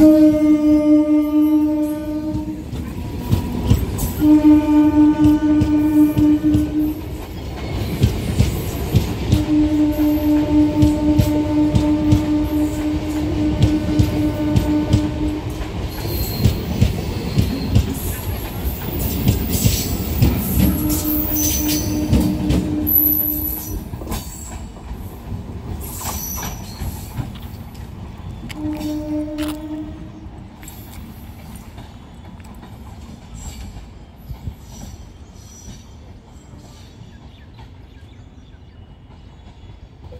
Música